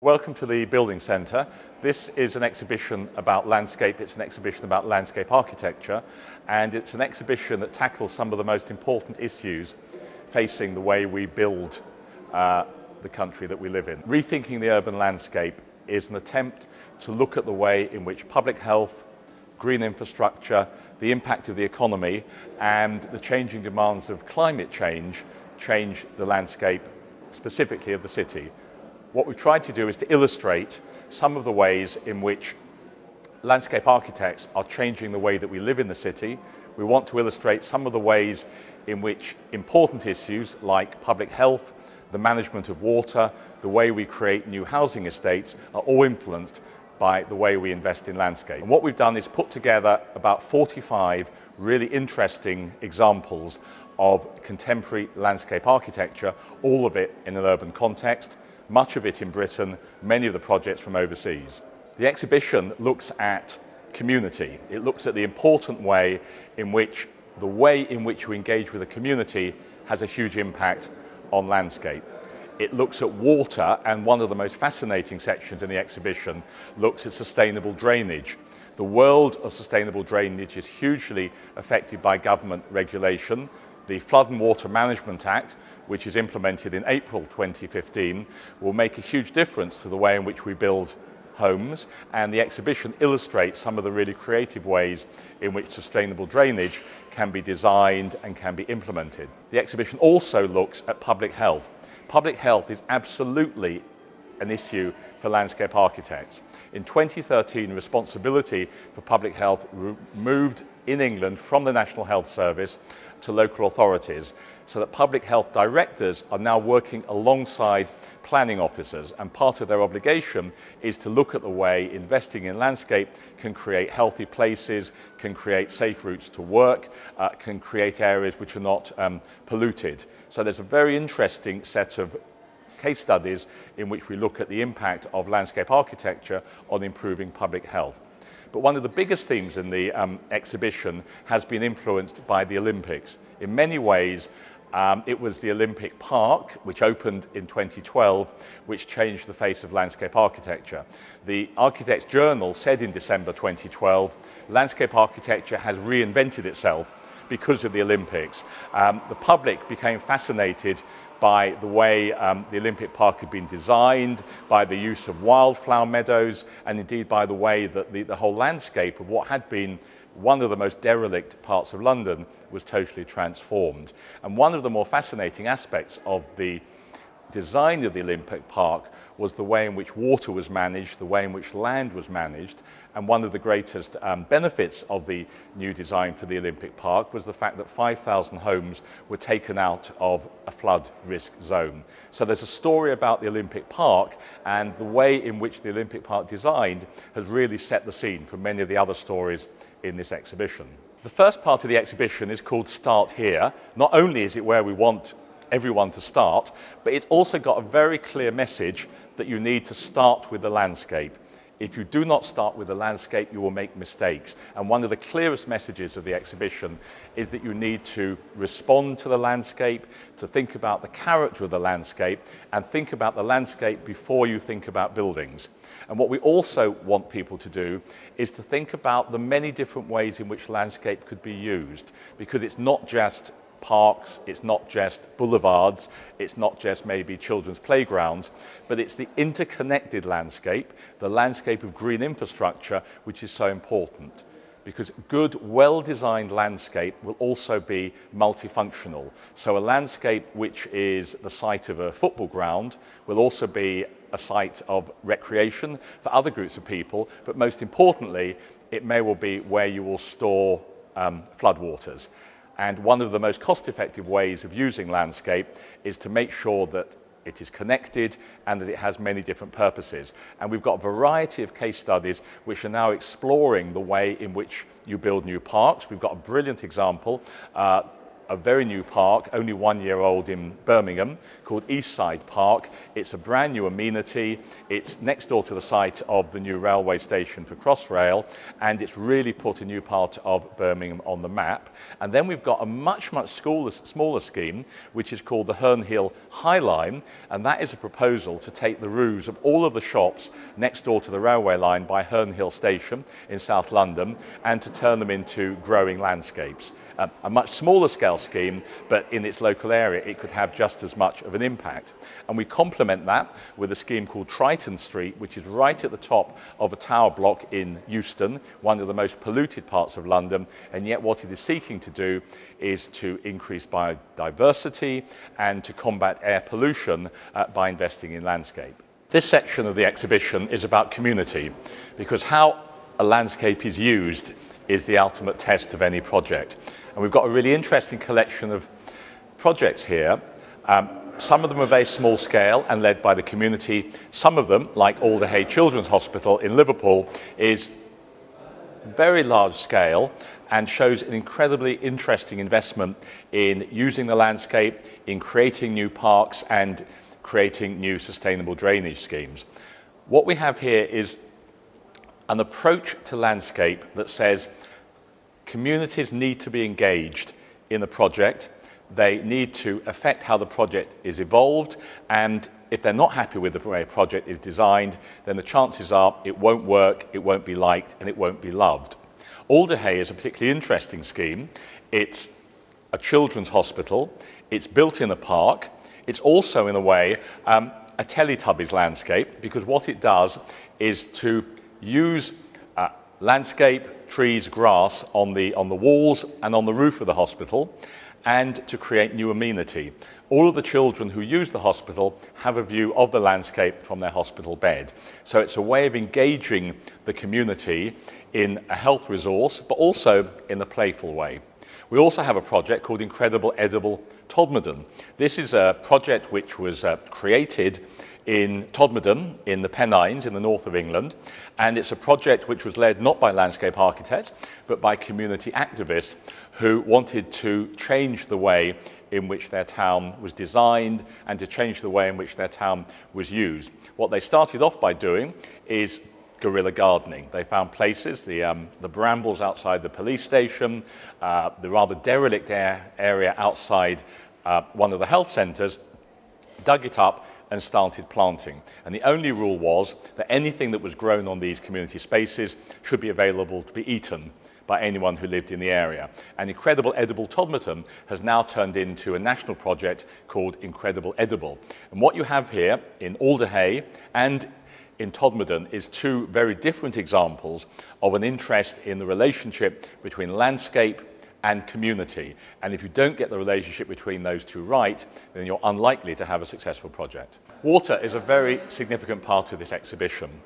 Welcome to the Building Centre. This is an exhibition about landscape, it's an exhibition about landscape architecture, and it's an exhibition that tackles some of the most important issues facing the way we build uh, the country that we live in. Rethinking the urban landscape is an attempt to look at the way in which public health, green infrastructure, the impact of the economy, and the changing demands of climate change change the landscape specifically of the city what we've tried to do is to illustrate some of the ways in which landscape architects are changing the way that we live in the city. We want to illustrate some of the ways in which important issues like public health, the management of water, the way we create new housing estates are all influenced by the way we invest in landscape. And what we've done is put together about 45 really interesting examples of contemporary landscape architecture, all of it in an urban context much of it in Britain, many of the projects from overseas. The exhibition looks at community. It looks at the important way in which the way in which we engage with the community has a huge impact on landscape. It looks at water, and one of the most fascinating sections in the exhibition looks at sustainable drainage. The world of sustainable drainage is hugely affected by government regulation, the Flood and Water Management Act, which is implemented in April 2015, will make a huge difference to the way in which we build homes and the exhibition illustrates some of the really creative ways in which sustainable drainage can be designed and can be implemented. The exhibition also looks at public health. Public health is absolutely an issue for landscape architects. In 2013, responsibility for public health moved in England from the National Health Service to local authorities so that public health directors are now working alongside planning officers and part of their obligation is to look at the way investing in landscape can create healthy places, can create safe routes to work, uh, can create areas which are not um, polluted. So there's a very interesting set of case studies in which we look at the impact of landscape architecture on improving public health. But one of the biggest themes in the um, exhibition has been influenced by the Olympics. In many ways, um, it was the Olympic Park, which opened in 2012, which changed the face of landscape architecture. The Architects Journal said in December 2012, landscape architecture has reinvented itself because of the Olympics. Um, the public became fascinated by the way um, the Olympic Park had been designed, by the use of wildflower meadows, and indeed by the way that the, the whole landscape of what had been one of the most derelict parts of London was totally transformed. And one of the more fascinating aspects of the design of the Olympic Park was the way in which water was managed, the way in which land was managed. And one of the greatest um, benefits of the new design for the Olympic Park was the fact that 5,000 homes were taken out of a flood risk zone. So there's a story about the Olympic Park and the way in which the Olympic Park designed has really set the scene for many of the other stories in this exhibition. The first part of the exhibition is called Start Here. Not only is it where we want everyone to start, but it's also got a very clear message that you need to start with the landscape. If you do not start with the landscape, you will make mistakes. And one of the clearest messages of the exhibition is that you need to respond to the landscape, to think about the character of the landscape, and think about the landscape before you think about buildings. And what we also want people to do is to think about the many different ways in which landscape could be used, because it's not just parks, it's not just boulevards, it's not just maybe children's playgrounds, but it's the interconnected landscape, the landscape of green infrastructure, which is so important. Because good, well-designed landscape will also be multifunctional. So a landscape which is the site of a football ground will also be a site of recreation for other groups of people, but most importantly, it may well be where you will store um, floodwaters. And one of the most cost-effective ways of using landscape is to make sure that it is connected and that it has many different purposes. And we've got a variety of case studies which are now exploring the way in which you build new parks. We've got a brilliant example. Uh, a very new park, only one year old in Birmingham, called Eastside Park. It's a brand new amenity. It's next door to the site of the new railway station for Crossrail, and it's really put a new part of Birmingham on the map. And then we've got a much, much smaller, smaller scheme, which is called the Herne Hill High Line, and that is a proposal to take the roofs of all of the shops next door to the railway line by Herne Hill Station in South London and to turn them into growing landscapes. Uh, a much smaller scale scheme, but in its local area, it could have just as much of an impact. And we complement that with a scheme called Triton Street, which is right at the top of a tower block in Euston, one of the most polluted parts of London. And yet, what it is seeking to do is to increase biodiversity and to combat air pollution uh, by investing in landscape. This section of the exhibition is about community, because how a landscape is used is the ultimate test of any project. And we've got a really interesting collection of projects here. Um, some of them are very small scale and led by the community. Some of them, like Alder Hey Children's Hospital in Liverpool, is very large scale and shows an incredibly interesting investment in using the landscape, in creating new parks and creating new sustainable drainage schemes. What we have here is an approach to landscape that says communities need to be engaged in the project. They need to affect how the project is evolved and if they're not happy with the way a project is designed, then the chances are it won't work, it won't be liked, and it won't be loved. Alder Hey is a particularly interesting scheme. It's a children's hospital. It's built in a park. It's also, in a way, um, a Teletubbies landscape because what it does is to use uh, landscape, trees, grass on the, on the walls and on the roof of the hospital and to create new amenity. All of the children who use the hospital have a view of the landscape from their hospital bed. So it's a way of engaging the community in a health resource, but also in a playful way. We also have a project called Incredible Edible Todmorden. This is a project which was uh, created in Todmorden in the Pennines in the north of England. And it's a project which was led not by landscape architects, but by community activists who wanted to change the way in which their town was designed and to change the way in which their town was used. What they started off by doing is guerrilla gardening. They found places, the, um, the brambles outside the police station, uh, the rather derelict air, area outside uh, one of the health centres, dug it up and started planting. And the only rule was that anything that was grown on these community spaces should be available to be eaten by anyone who lived in the area. And Incredible Edible Todmorden has now turned into a national project called Incredible Edible. And what you have here in Alder Hey and in Todmorden is two very different examples of an interest in the relationship between landscape and community. And if you don't get the relationship between those two right, then you're unlikely to have a successful project. Water is a very significant part of this exhibition.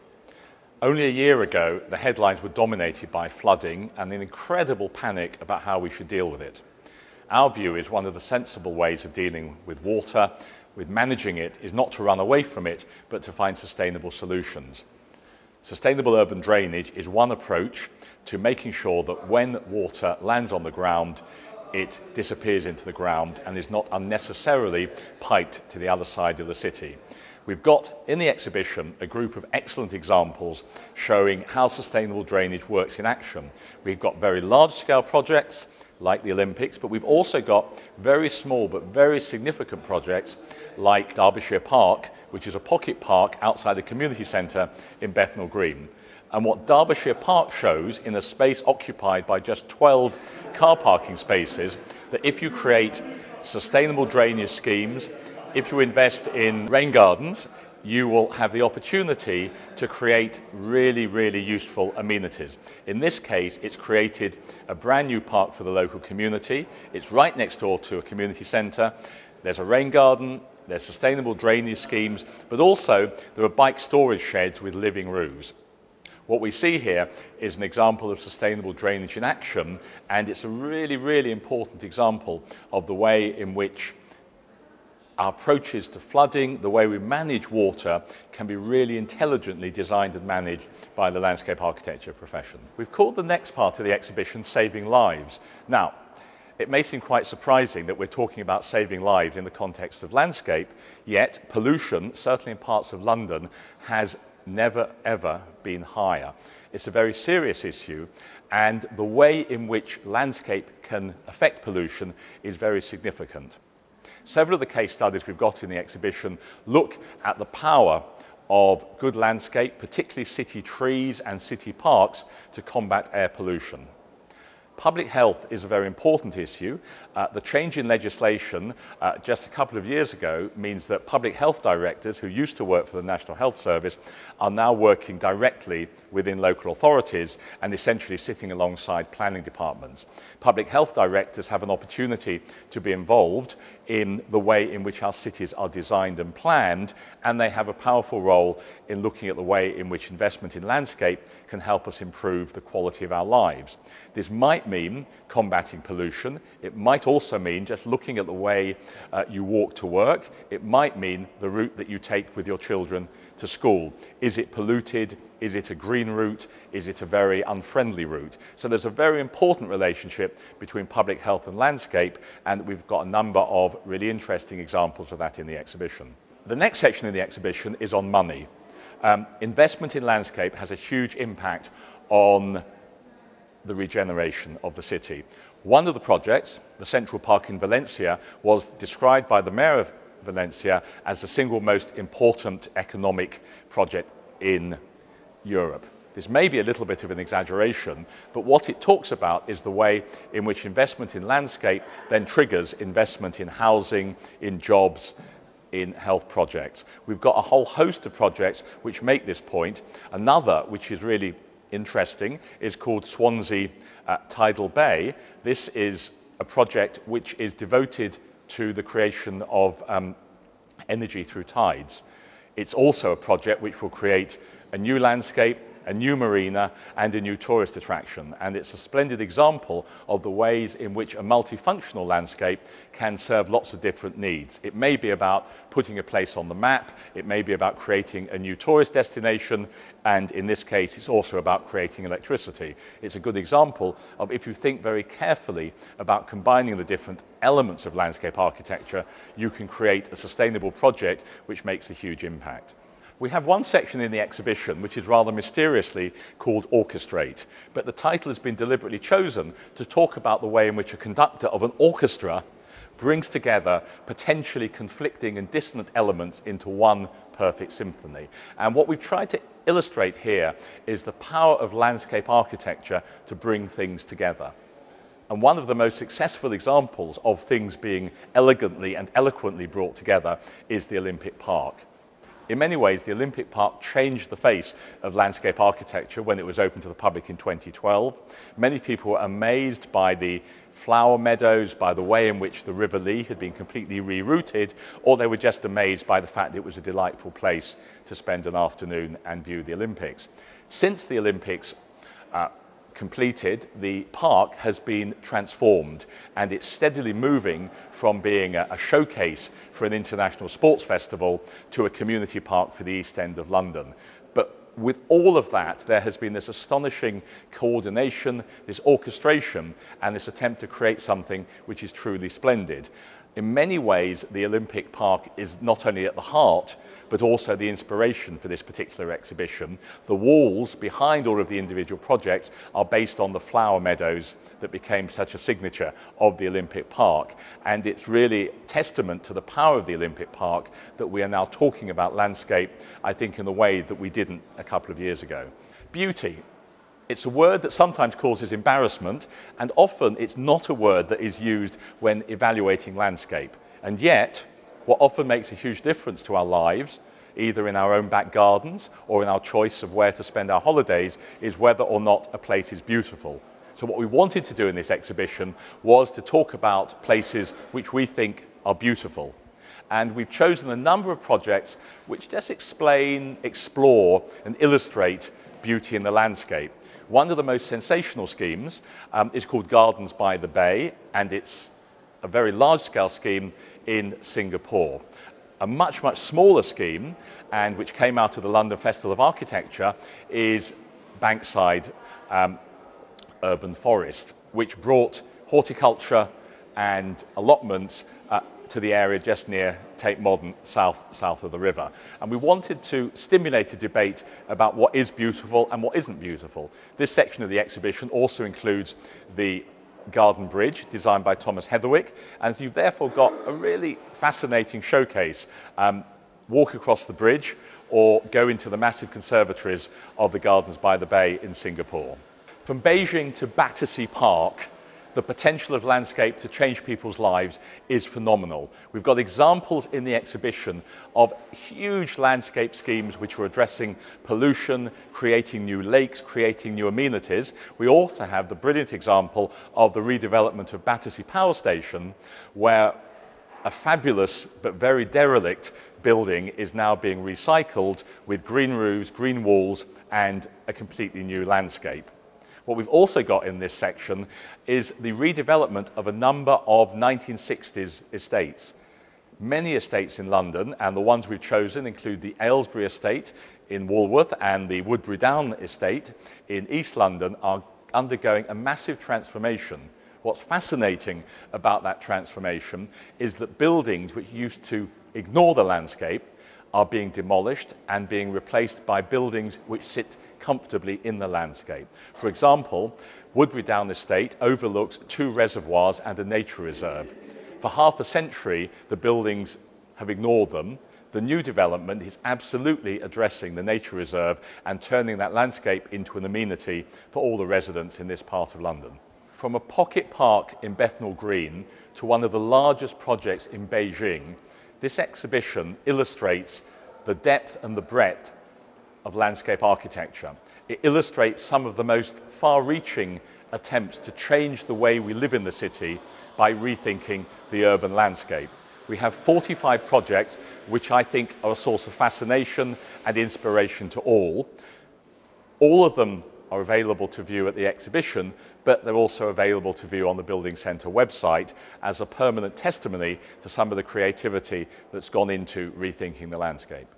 Only a year ago, the headlines were dominated by flooding and an incredible panic about how we should deal with it. Our view is one of the sensible ways of dealing with water, with managing it, is not to run away from it, but to find sustainable solutions. Sustainable urban drainage is one approach to making sure that when water lands on the ground, it disappears into the ground and is not unnecessarily piped to the other side of the city. We've got in the exhibition a group of excellent examples showing how sustainable drainage works in action. We've got very large scale projects like the Olympics, but we've also got very small but very significant projects like Derbyshire Park, which is a pocket park outside the community centre in Bethnal Green. And what Derbyshire Park shows in a space occupied by just 12 car parking spaces, that if you create sustainable drainage schemes, if you invest in rain gardens, you will have the opportunity to create really, really useful amenities. In this case, it's created a brand new park for the local community. It's right next door to a community centre. There's a rain garden, there's sustainable drainage schemes, but also there are bike storage sheds with living roofs. What we see here is an example of sustainable drainage in action, and it's a really, really important example of the way in which our approaches to flooding, the way we manage water, can be really intelligently designed and managed by the landscape architecture profession. We've called the next part of the exhibition Saving Lives. Now, it may seem quite surprising that we're talking about saving lives in the context of landscape, yet pollution, certainly in parts of London, has never ever been higher. It's a very serious issue, and the way in which landscape can affect pollution is very significant. Several of the case studies we've got in the exhibition look at the power of good landscape, particularly city trees and city parks, to combat air pollution. Public health is a very important issue. Uh, the change in legislation uh, just a couple of years ago means that public health directors who used to work for the National Health Service are now working directly within local authorities and essentially sitting alongside planning departments. Public health directors have an opportunity to be involved in the way in which our cities are designed and planned, and they have a powerful role in looking at the way in which investment in landscape can help us improve the quality of our lives. This might mean combating pollution. It might also mean just looking at the way uh, you walk to work. It might mean the route that you take with your children to school. Is it polluted? Is it a green route? Is it a very unfriendly route? So there's a very important relationship between public health and landscape, and we've got a number of really interesting examples of that in the exhibition. The next section in the exhibition is on money. Um, investment in landscape has a huge impact on the regeneration of the city. One of the projects, the Central Park in Valencia, was described by the Mayor of Valencia as the single most important economic project in Europe. This may be a little bit of an exaggeration, but what it talks about is the way in which investment in landscape then triggers investment in housing, in jobs, in health projects. We've got a whole host of projects which make this point. Another, which is really interesting, is called Swansea Tidal Bay. This is a project which is devoted to the creation of um, energy through tides. It's also a project which will create a new landscape, a new marina and a new tourist attraction. And it's a splendid example of the ways in which a multifunctional landscape can serve lots of different needs. It may be about putting a place on the map, it may be about creating a new tourist destination, and in this case, it's also about creating electricity. It's a good example of if you think very carefully about combining the different elements of landscape architecture, you can create a sustainable project which makes a huge impact. We have one section in the exhibition which is rather mysteriously called Orchestrate, but the title has been deliberately chosen to talk about the way in which a conductor of an orchestra brings together potentially conflicting and dissonant elements into one perfect symphony. And what we've tried to illustrate here is the power of landscape architecture to bring things together. And one of the most successful examples of things being elegantly and eloquently brought together is the Olympic Park. In many ways, the Olympic Park changed the face of landscape architecture when it was opened to the public in 2012. Many people were amazed by the flower meadows, by the way in which the River Lee had been completely rerouted, or they were just amazed by the fact it was a delightful place to spend an afternoon and view the Olympics. Since the Olympics, uh, completed, the park has been transformed and it's steadily moving from being a, a, showcase for an international sports festival to a community park for the East End of London. But with all of that, there has been this astonishing coordination, this orchestration, and this attempt to create something which is truly splendid. In many ways, the Olympic Park is not only at the heart but also the inspiration for this particular exhibition. The walls behind all of the individual projects are based on the flower meadows that became such a signature of the Olympic Park. And it's really testament to the power of the Olympic Park that we are now talking about landscape, I think, in the way that we didn't a couple of years ago. Beauty. It's a word that sometimes causes embarrassment, and often it's not a word that is used when evaluating landscape. And yet, what often makes a huge difference to our lives, either in our own back gardens or in our choice of where to spend our holidays, is whether or not a place is beautiful. So what we wanted to do in this exhibition was to talk about places which we think are beautiful. And we've chosen a number of projects which just explain, explore, and illustrate beauty in the landscape. One of the most sensational schemes um, is called Gardens by the Bay, and it's a very large-scale scheme in Singapore. A much, much smaller scheme, and which came out of the London Festival of Architecture, is Bankside um, Urban Forest, which brought horticulture and allotments uh, to the area just near Tate Modern, south, south of the river. And we wanted to stimulate a debate about what is beautiful and what isn't beautiful. This section of the exhibition also includes the Garden Bridge, designed by Thomas Heatherwick, and you've therefore got a really fascinating showcase. Um, walk across the bridge or go into the massive conservatories of the Gardens by the Bay in Singapore. From Beijing to Battersea Park, the potential of landscape to change people's lives is phenomenal. We've got examples in the exhibition of huge landscape schemes which are addressing pollution, creating new lakes, creating new amenities. We also have the brilliant example of the redevelopment of Battersea Power Station where a fabulous but very derelict building is now being recycled with green roofs, green walls and a completely new landscape. What we've also got in this section is the redevelopment of a number of 1960s estates. Many estates in London, and the ones we've chosen include the Aylesbury estate in Walworth and the Woodberry Down estate in East London, are undergoing a massive transformation. What's fascinating about that transformation is that buildings which used to ignore the landscape are being demolished and being replaced by buildings which sit comfortably in the landscape. For example, Woodberry Down Estate overlooks two reservoirs and a nature reserve. For half a century, the buildings have ignored them. The new development is absolutely addressing the nature reserve and turning that landscape into an amenity for all the residents in this part of London. From a pocket park in Bethnal Green to one of the largest projects in Beijing, this exhibition illustrates the depth and the breadth of landscape architecture. It illustrates some of the most far-reaching attempts to change the way we live in the city by rethinking the urban landscape. We have 45 projects which I think are a source of fascination and inspiration to all. All of them are available to view at the exhibition, but they're also available to view on the Building Centre website as a permanent testimony to some of the creativity that's gone into rethinking the landscape.